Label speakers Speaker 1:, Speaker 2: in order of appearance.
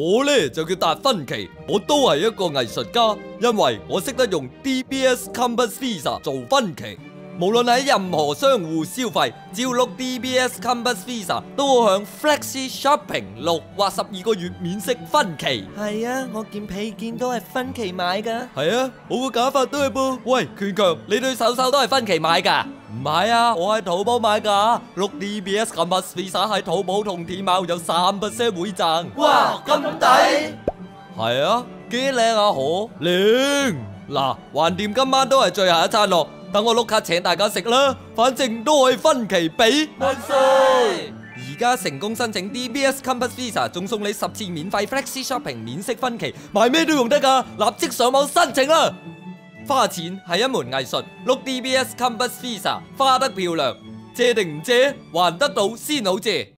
Speaker 1: 我呢就叫达芬奇，我都系一个艺术家，因为我识得用 DBS Compass Visa 做分期。无论喺任何商户消费，只要碌 DBS Compass Visa，都会向 Flexi Shopping 六或十二个月免息分期。
Speaker 2: 系啊，我件皮件都系分期买噶。
Speaker 1: 系啊，我个假发都系噃。喂，拳强，你对手手都系分期买噶？唔系啊，我喺淘宝买噶，碌 D B S o m p i s a 喺淘宝同天猫有三 percent 回赠。
Speaker 2: 哇，咁抵！
Speaker 1: 系啊，几靓啊，可靓。嗱，横掂今晚都系最后一餐咯，等我碌卡请大家食啦，反正都可以分期俾。
Speaker 2: 万岁！
Speaker 1: 而家成功申请 D B S c o m p a s s v i s a 仲送你十次免费 Flexi Shopping 免息分期，买咩都用得噶，立即上网申请啦！花钱系一门艺术。碌 DBS Compass Visa 花得漂亮，借定唔借，还得到先好借。